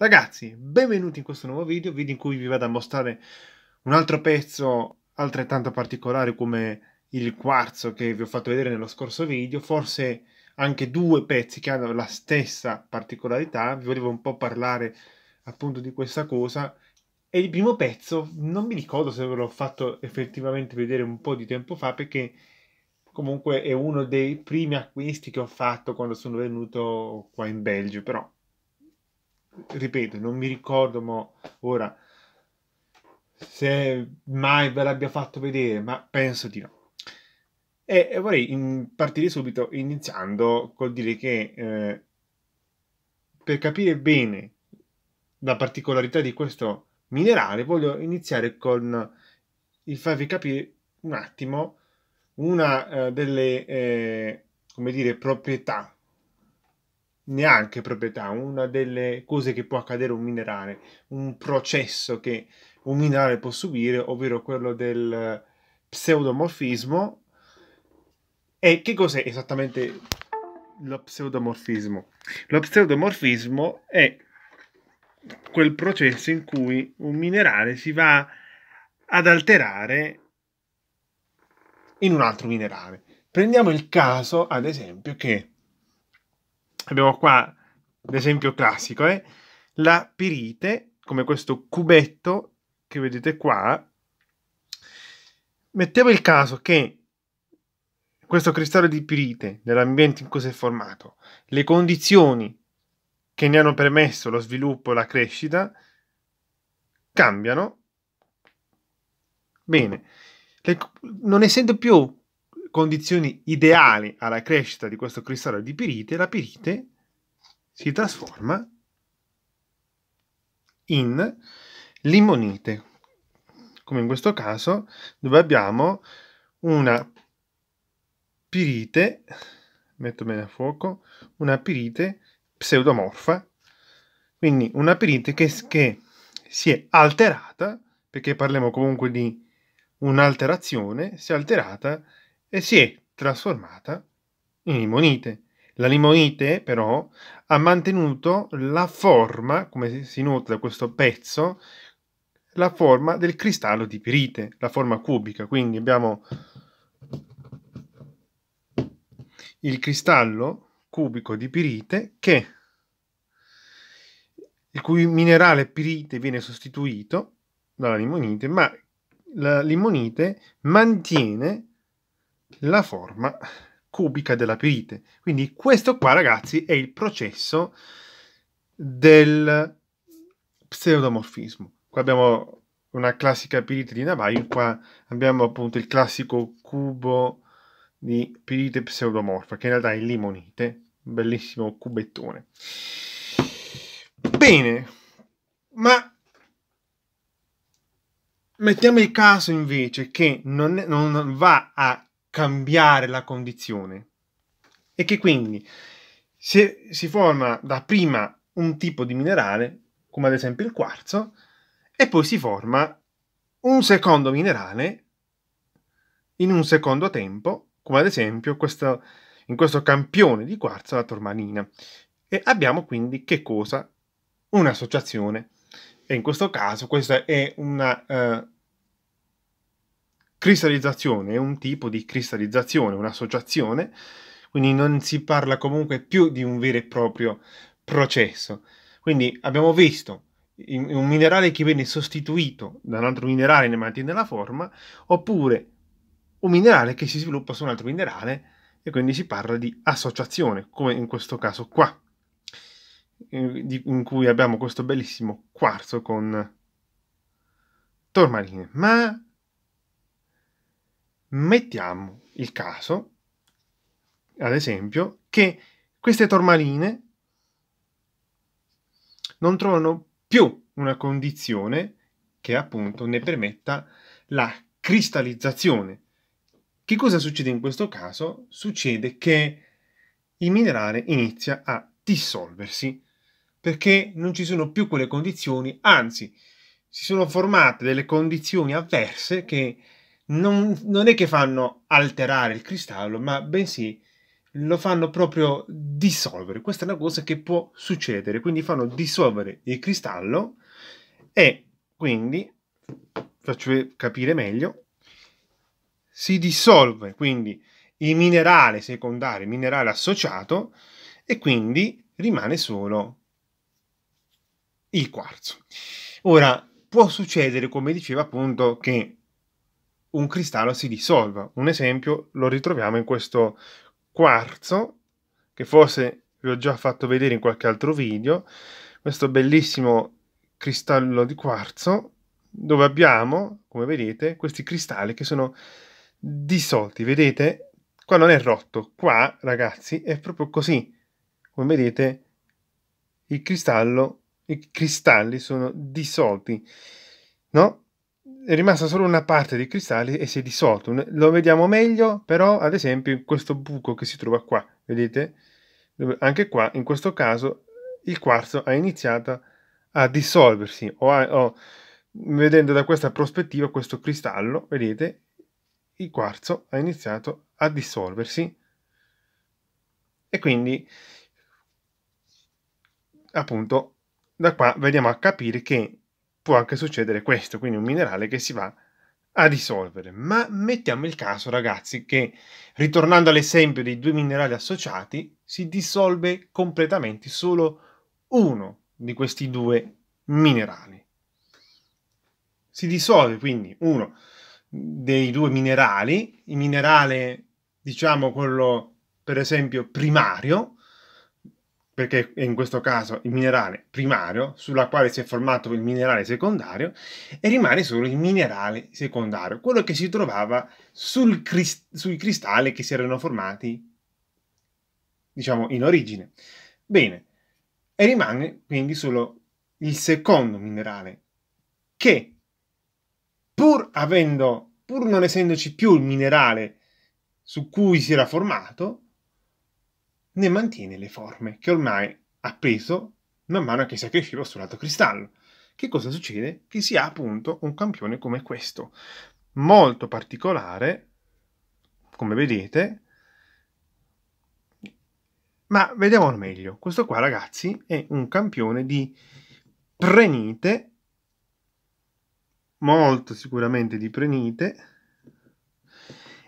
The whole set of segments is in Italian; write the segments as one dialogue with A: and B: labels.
A: Ragazzi, benvenuti in questo nuovo video, video in cui vi vado a mostrare un altro pezzo altrettanto particolare come il quarzo che vi ho fatto vedere nello scorso video, forse anche due pezzi che hanno la stessa particolarità, vi volevo un po' parlare appunto di questa cosa. E il primo pezzo non mi ricordo se ve l'ho fatto effettivamente vedere un po' di tempo fa perché comunque è uno dei primi acquisti che ho fatto quando sono venuto qua in Belgio, però ripeto, non mi ricordo mo, ora se mai ve l'abbia fatto vedere, ma penso di no. E, e vorrei partire subito iniziando col dire che eh, per capire bene la particolarità di questo minerale voglio iniziare con il farvi capire un attimo una eh, delle eh, come dire proprietà neanche proprietà, una delle cose che può accadere un minerale, un processo che un minerale può subire, ovvero quello del pseudomorfismo. E che cos'è esattamente lo pseudomorfismo? Lo pseudomorfismo è quel processo in cui un minerale si va ad alterare in un altro minerale. Prendiamo il caso, ad esempio, che abbiamo qua l'esempio classico, eh? la pirite, come questo cubetto che vedete qua, mettiamo il caso che questo cristallo di pirite, nell'ambiente in cui si è formato, le condizioni che ne hanno permesso lo sviluppo e la crescita cambiano. Bene, le, non essendo più condizioni ideali alla crescita di questo cristallo di pirite, la pirite si trasforma in limonite, come in questo caso, dove abbiamo una pirite, metto bene a fuoco, una pirite pseudomorfa, quindi una pirite che, che si è alterata, perché parliamo comunque di un'alterazione, si è alterata e si è trasformata in limonite. La limonite, però, ha mantenuto la forma, come si nota da questo pezzo, la forma del cristallo di pirite, la forma cubica. Quindi abbiamo il cristallo cubico di pirite che il cui minerale pirite viene sostituito dalla limonite, ma la limonite mantiene la forma cubica della pirite. Quindi questo qua, ragazzi, è il processo del pseudomorfismo. Qua abbiamo una classica pirite di Navajo, qua abbiamo appunto il classico cubo di pirite pseudomorfa, che in realtà è limonite, un bellissimo cubettone. Bene, ma mettiamo il caso invece che non, non va a cambiare la condizione e che quindi se si forma da prima un tipo di minerale, come ad esempio il quarzo, e poi si forma un secondo minerale in un secondo tempo, come ad esempio questo, in questo campione di quarzo la tormalina. E abbiamo quindi che cosa? Un'associazione. E in questo caso questa è una uh, cristallizzazione è un tipo di cristallizzazione, un'associazione, quindi non si parla comunque più di un vero e proprio processo. Quindi abbiamo visto un minerale che viene sostituito da un altro minerale e ne mantiene la forma, oppure un minerale che si sviluppa su un altro minerale e quindi si parla di associazione, come in questo caso qua, in cui abbiamo questo bellissimo quarzo con tormaline. Ma Mettiamo il caso, ad esempio, che queste tormaline non trovano più una condizione che appunto ne permetta la cristallizzazione. Che cosa succede in questo caso? Succede che il minerale inizia a dissolversi perché non ci sono più quelle condizioni, anzi si sono formate delle condizioni avverse che non, non è che fanno alterare il cristallo, ma bensì lo fanno proprio dissolvere. Questa è una cosa che può succedere, quindi fanno dissolvere il cristallo e quindi, faccio capire meglio, si dissolve quindi il minerale secondario, il minerale associato e quindi rimane solo il quarzo. Ora, può succedere, come diceva appunto, che un cristallo si dissolva. Un esempio lo ritroviamo in questo quarzo, che forse vi ho già fatto vedere in qualche altro video, questo bellissimo cristallo di quarzo, dove abbiamo, come vedete, questi cristalli che sono dissolti. Vedete? Qua non è rotto, qua, ragazzi, è proprio così. Come vedete, il cristallo, i cristalli sono dissolti, no? È rimasta solo una parte dei cristalli e si è dissolto. Lo vediamo meglio, però, ad esempio, in questo buco che si trova qua, vedete? Anche qua, in questo caso, il quarzo ha iniziato a dissolversi, o, a, o vedendo da questa prospettiva questo cristallo, vedete, il quarzo ha iniziato a dissolversi e quindi appunto da qua vediamo a capire che può anche succedere questo, quindi un minerale che si va a dissolvere. Ma mettiamo il caso, ragazzi, che ritornando all'esempio dei due minerali associati, si dissolve completamente solo uno di questi due minerali. Si dissolve quindi uno dei due minerali, il minerale, diciamo quello per esempio primario, perché in questo caso il minerale primario, sulla quale si è formato il minerale secondario, e rimane solo il minerale secondario, quello che si trovava sul crist- sui cristalli che si erano formati, diciamo, in origine. Bene, e rimane quindi solo il secondo minerale, che pur avendo, pur non essendoci più il minerale su cui si era formato, ne mantiene le forme che ormai ha preso man mano che si accresceva sul lato cristallo. Che cosa succede? Che si ha appunto un campione come questo, molto particolare, come vedete, ma vediamolo meglio. Questo qua, ragazzi, è un campione di prenite, molto sicuramente di prenite,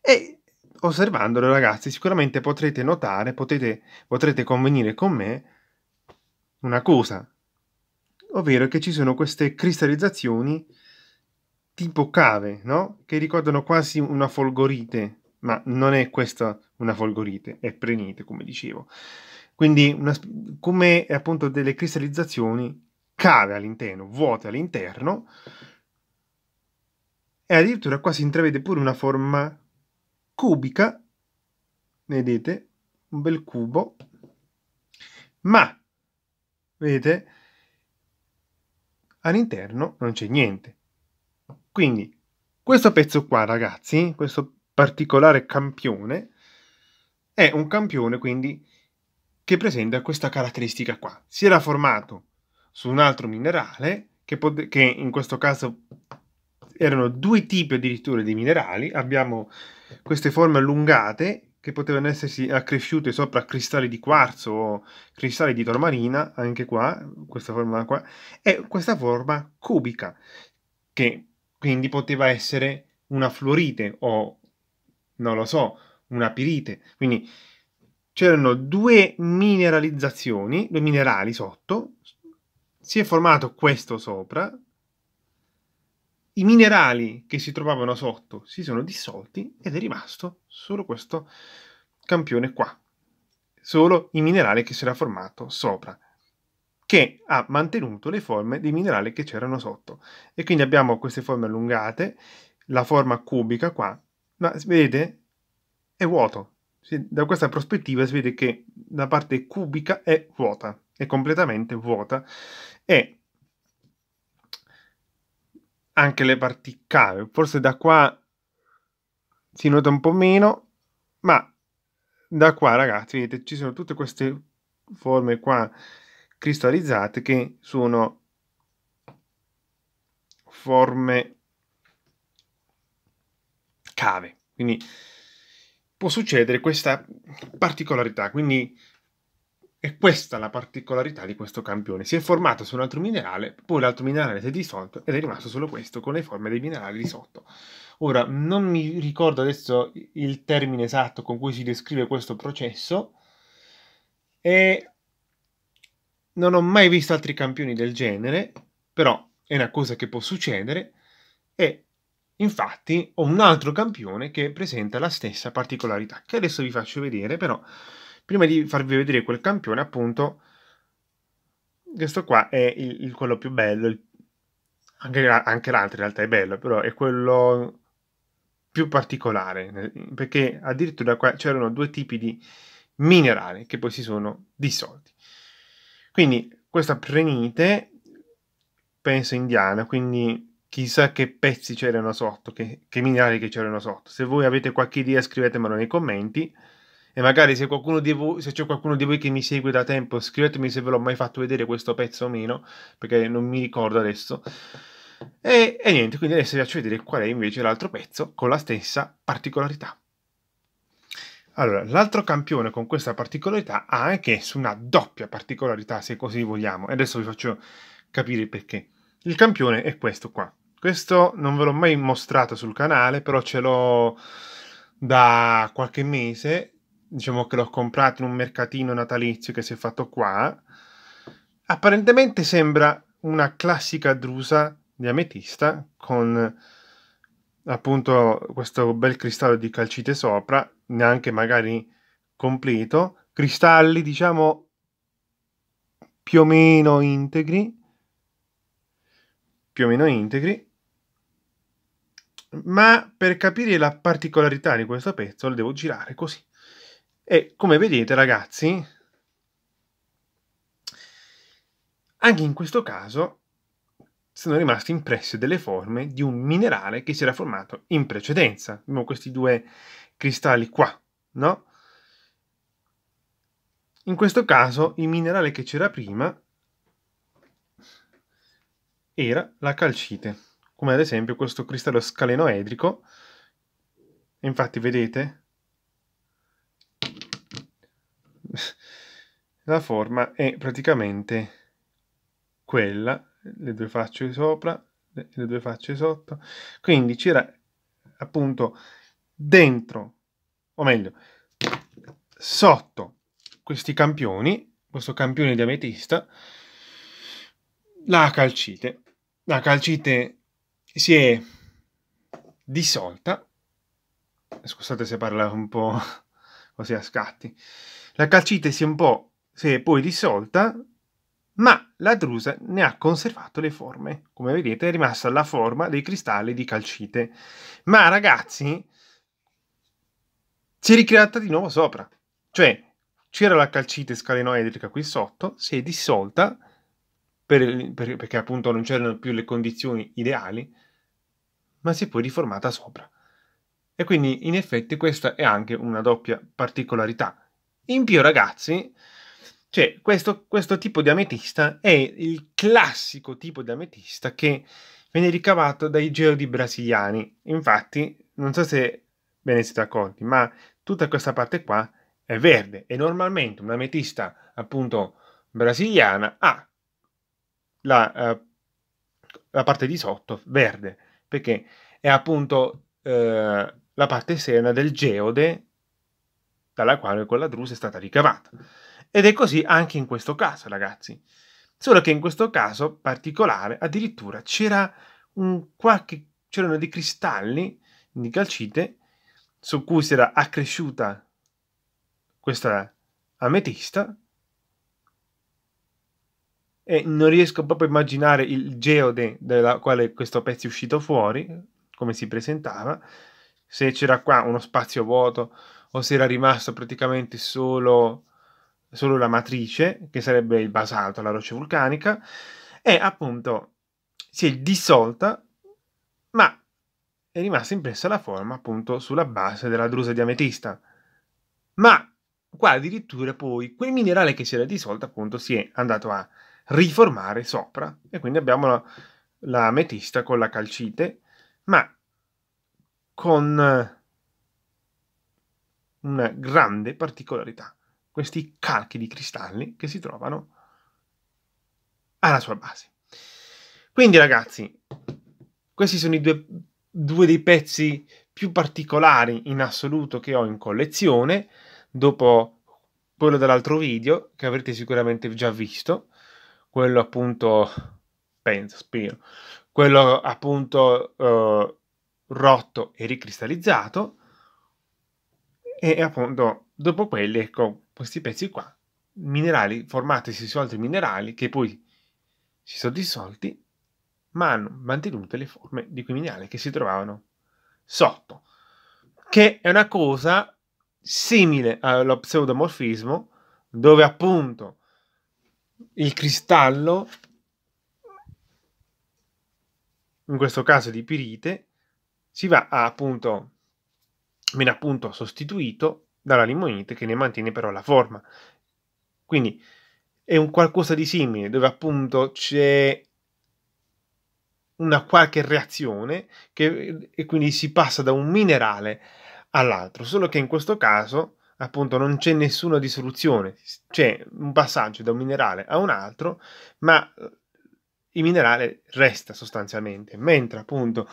A: e osservandolo ragazzi sicuramente potrete notare, potete, potrete convenire con me una cosa, ovvero che ci sono queste cristallizzazioni tipo cave, no? Che ricordano quasi una folgorite, ma non è questa una folgorite, è prenite, come dicevo. Quindi una, come appunto delle cristallizzazioni cave all'interno, vuote all'interno, e addirittura qua si intravede pure una forma cubica, vedete, un bel cubo, ma, vedete, all'interno non c'è niente. Quindi, questo pezzo qua, ragazzi, questo particolare campione, è un campione, quindi, che presenta questa caratteristica qua. Si era formato su un altro minerale, che, che in questo caso erano due tipi addirittura di minerali. Abbiamo queste forme allungate che potevano essersi accresciute sopra cristalli di quarzo o cristalli di tormarina, anche qua, questa forma qua, e questa forma cubica, che quindi poteva essere una fluorite o, non lo so, una pirite. Quindi c'erano due mineralizzazioni, due minerali sotto, si è formato questo sopra, i minerali che si trovavano sotto si sono dissolti ed è rimasto solo questo campione qua, solo i minerali che si era formato sopra, che ha mantenuto le forme dei minerali che c'erano sotto. E quindi abbiamo queste forme allungate, la forma cubica qua, ma vedete è vuoto. Da questa prospettiva si vede che la parte cubica è vuota, è completamente vuota e anche le parti cave. Forse da qua si nota un po' meno, ma da qua, ragazzi, vedete, ci sono tutte queste forme qua cristallizzate che sono forme cave. Quindi può succedere questa particolarità, quindi è questa la particolarità di questo campione. Si è formato su un altro minerale, poi l'altro minerale si è dissolto ed è rimasto solo questo con le forme dei minerali di sotto. Ora, non mi ricordo adesso il termine esatto con cui si descrive questo processo e non ho mai visto altri campioni del genere, però è una cosa che può succedere e infatti ho un altro campione che presenta la stessa particolarità che adesso vi faccio vedere, però prima di farvi vedere quel campione appunto questo qua è il, il quello più bello, il, anche, anche l'altro in realtà è bello, però è quello più particolare, perché addirittura qua c'erano due tipi di minerali che poi si sono dissolti. Quindi questa prenite, penso indiana, quindi chissà che pezzi c'erano sotto, che, che minerali che c'erano sotto. Se voi avete qualche idea scrivetemelo nei commenti e magari se, di voi, se c'è qualcuno di voi che mi segue da tempo scrivetemi se ve l'ho mai fatto vedere questo pezzo o meno, perché non mi ricordo adesso. E, e niente, quindi adesso vi faccio vedere qual è invece l'altro pezzo con la stessa particolarità. Allora, l'altro campione con questa particolarità ha anche una doppia particolarità, se così vogliamo, e adesso vi faccio capire perché. Il campione è questo qua. Questo non ve l'ho mai mostrato sul canale, però ce l'ho da qualche mese. Diciamo che l'ho comprato in un mercatino natalizio che si è fatto qua. Apparentemente sembra una classica drusa di ametista con appunto questo bel cristallo di calcite sopra, neanche magari completo, cristalli diciamo più o meno integri, più o meno integri, ma per capire la particolarità di questo pezzo lo devo girare così. E come vedete ragazzi, anche in questo caso sono rimaste impresse delle forme di un minerale che si era formato in precedenza. Abbiamo questi due cristalli qua, no? In questo caso il minerale che c'era prima era la calcite, come ad esempio questo cristallo scalenoedrico. Infatti vedete la forma è praticamente quella le due facce sopra, le due facce sotto. Quindi c'era appunto dentro, o meglio, sotto questi campioni, questo campione di ametista, la calcite. La calcite si è dissolta. Scusate se parla un po' così a scatti. La calcite si è un po' si è poi dissolta ma la drusa ne ha conservato le forme. Come vedete è rimasta la forma dei cristalli di calcite. Ma ragazzi, si è ricreata di nuovo sopra. Cioè, c'era la calcite scalenoedrica qui sotto, si è dissolta per, per, perché appunto non c'erano più le condizioni ideali, ma si è poi riformata sopra. E quindi in effetti questa è anche una doppia particolarità. In più ragazzi, cioè, questo, questo tipo di ametista è il classico tipo di ametista che viene ricavato dai geodi brasiliani. Infatti, non so se ve ne siete accorti, ma tutta questa parte qua è verde e normalmente un'ametista appunto brasiliana ha la, uh, la, parte di sotto verde perché è appunto uh, la parte esterna del geode dalla quale quella drusa è stata ricavata. Ed è così anche in questo caso, ragazzi. Solo che in questo caso particolare, addirittura c'era un qualche, c'erano dei cristalli di calcite su cui si era accresciuta questa ametista e non riesco proprio a immaginare il geode dalla quale questo pezzo è uscito fuori, come si presentava, se c'era qua uno spazio vuoto o se era rimasto praticamente solo solo la matrice, che sarebbe il basalto, la roccia vulcanica, e appunto si è dissolta, ma è rimasta impressa la forma appunto sulla base della drusa di ametista. Ma qua addirittura poi quel minerale che si era dissolto appunto si è andato a riformare sopra e quindi abbiamo la, ametista con la calcite, ma con una grande particolarità, questi calchi di cristalli che si trovano alla sua base. Quindi ragazzi, questi sono i due, due dei pezzi più particolari in assoluto che ho in collezione, dopo quello dell'altro video che avrete sicuramente già visto, quello appunto, penso, spero, quello appunto uh, rotto e ricristallizzato, e appunto dopo quelli, ecco, questi pezzi qua, minerali formatisi su altri minerali che poi si sono dissolti, ma hanno mantenute le forme di quei minerali che si trovavano sotto, che è una cosa simile allo pseudomorfismo, dove appunto il cristallo, in questo caso di pirite, si va a appunto, viene appunto sostituito dalla limonite che ne mantiene però la forma. Quindi è un qualcosa di simile, dove appunto c'è una qualche reazione che, e quindi si passa da un minerale all'altro, solo che in questo caso appunto non c'è nessuna dissoluzione, c'è un passaggio da un minerale a un altro, ma il minerale resta sostanzialmente, mentre appunto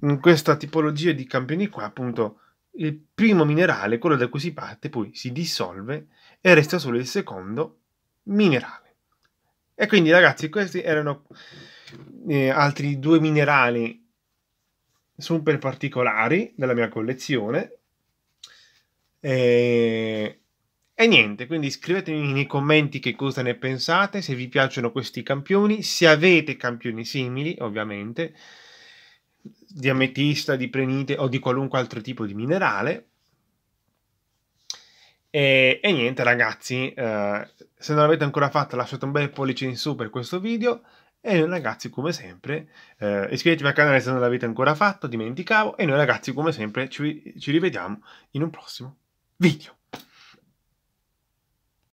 A: in questa tipologia di campioni qua appunto il primo minerale, quello da cui si parte, poi si dissolve e resta solo il secondo minerale. E quindi ragazzi questi erano eh, altri due minerali super particolari della mia collezione. E, e niente, quindi scrivetemi nei commenti che cosa ne pensate, se vi piacciono questi campioni, se avete campioni simili, ovviamente, di ametista, di prenite o di qualunque altro tipo di minerale. E, e niente ragazzi, eh, se non l'avete ancora fatto lasciate un bel pollice in su per questo video e noi ragazzi, come sempre, eh, iscrivetevi al canale se non l'avete ancora fatto, dimenticavo. E noi ragazzi, come sempre, ci, ci rivediamo in un prossimo video.